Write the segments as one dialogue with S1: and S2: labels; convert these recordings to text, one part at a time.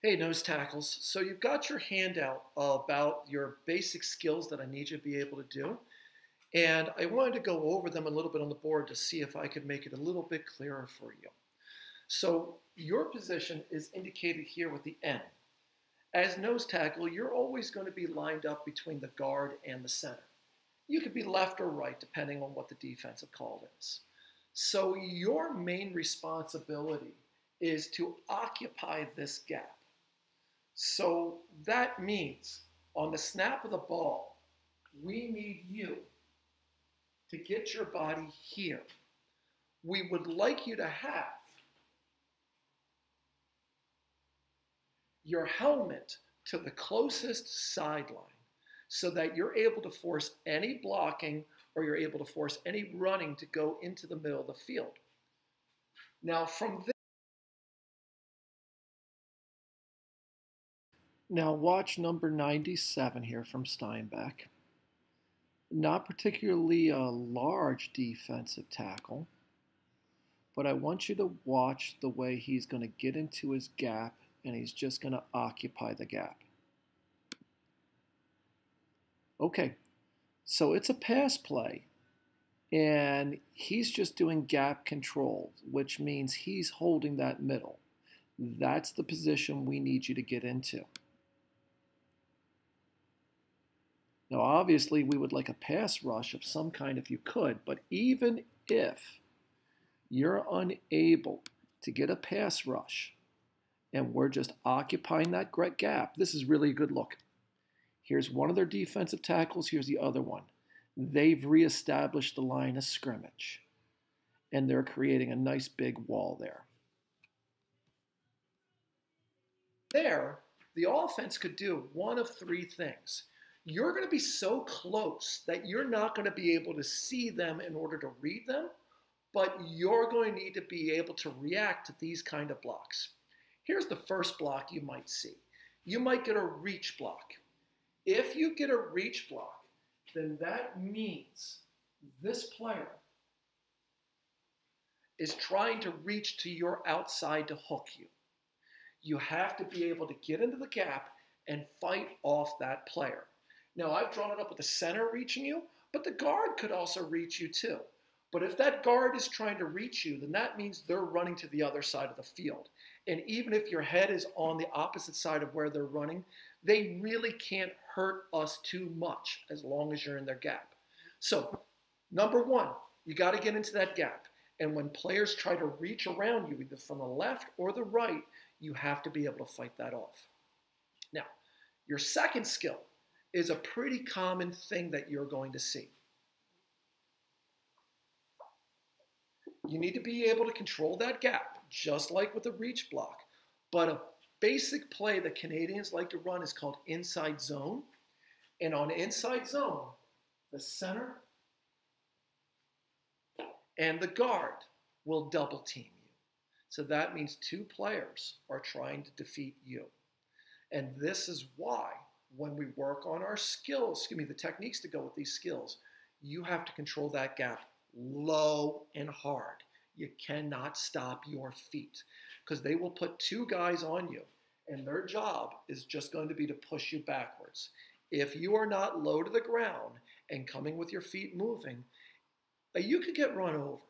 S1: Hey, nose tackles. So you've got your handout about your basic skills that I need you to be able to do. And I wanted to go over them a little bit on the board to see if I could make it a little bit clearer for you. So your position is indicated here with the N. As nose tackle, you're always going to be lined up between the guard and the center. You could be left or right, depending on what the defensive call is. So your main responsibility is to occupy this gap. So that means on the snap of the ball, we need you to get your body here. We would like you to have your helmet to the closest sideline so that you're able to force any blocking or you're able to force any running to go into the middle of the field. Now, from Now watch number 97 here from Steinbeck. Not particularly a large defensive tackle, but I want you to watch the way he's going to get into his gap and he's just going to occupy the gap. Okay, so it's a pass play, and he's just doing gap control, which means he's holding that middle. That's the position we need you to get into. Now, obviously, we would like a pass rush of some kind if you could, but even if you're unable to get a pass rush and we're just occupying that gap, this is really a good look. Here's one of their defensive tackles, here's the other one. They've reestablished the line of scrimmage, and they're creating a nice big wall there. There, the offense could do one of three things you're going to be so close that you're not going to be able to see them in order to read them, but you're going to need to be able to react to these kind of blocks. Here's the first block you might see. You might get a reach block. If you get a reach block, then that means this player is trying to reach to your outside to hook you. You have to be able to get into the gap and fight off that player. Now, I've drawn it up with the center reaching you, but the guard could also reach you too. But if that guard is trying to reach you, then that means they're running to the other side of the field. And even if your head is on the opposite side of where they're running, they really can't hurt us too much as long as you're in their gap. So, number one, you got to get into that gap. And when players try to reach around you, either from the left or the right, you have to be able to fight that off. Now, your second skill is a pretty common thing that you're going to see. You need to be able to control that gap, just like with a reach block. But a basic play that Canadians like to run is called inside zone. And on inside zone, the center and the guard will double team you. So that means two players are trying to defeat you. And this is why when we work on our skills, excuse me, the techniques to go with these skills, you have to control that gap low and hard. You cannot stop your feet because they will put two guys on you, and their job is just going to be to push you backwards. If you are not low to the ground and coming with your feet moving, uh, you could get run over.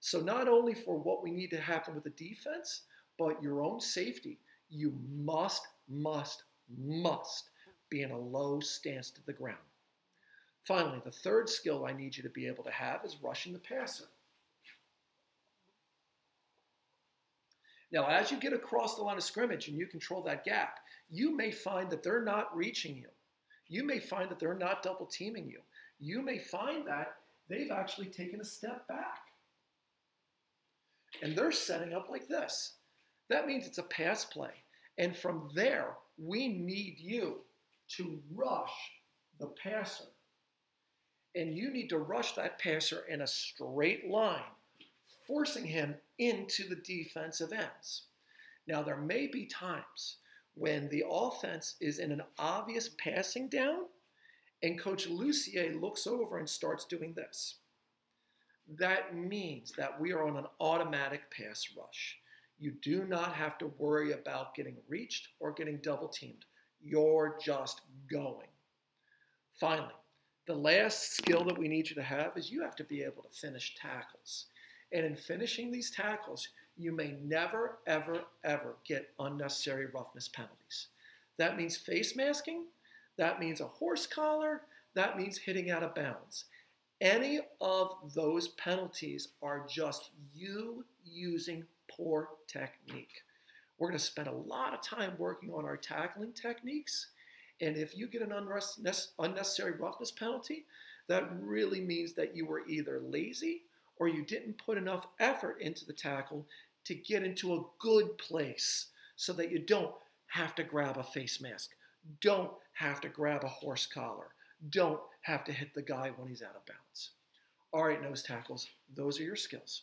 S1: So, not only for what we need to happen with the defense, but your own safety, you must, must, must be in a low stance to the ground. Finally, the third skill I need you to be able to have is rushing the passer. Now, as you get across the line of scrimmage and you control that gap, you may find that they're not reaching you. You may find that they're not double teaming you. You may find that they've actually taken a step back. And they're setting up like this. That means it's a pass play. And from there, we need you to rush the passer. And you need to rush that passer in a straight line, forcing him into the defensive ends. Now, there may be times when the offense is in an obvious passing down, and Coach Lucier looks over and starts doing this. That means that we are on an automatic pass rush. You do not have to worry about getting reached or getting double teamed. You're just going. Finally, the last skill that we need you to have is you have to be able to finish tackles. And in finishing these tackles, you may never, ever, ever get unnecessary roughness penalties. That means face masking, that means a horse collar, that means hitting out of bounds. Any of those penalties are just you using poor technique. We're going to spend a lot of time working on our tackling techniques. And if you get an unnecessary roughness penalty, that really means that you were either lazy or you didn't put enough effort into the tackle to get into a good place so that you don't have to grab a face mask, don't have to grab a horse collar, don't have to hit the guy when he's out of bounds. All right, nose tackles, those are your skills.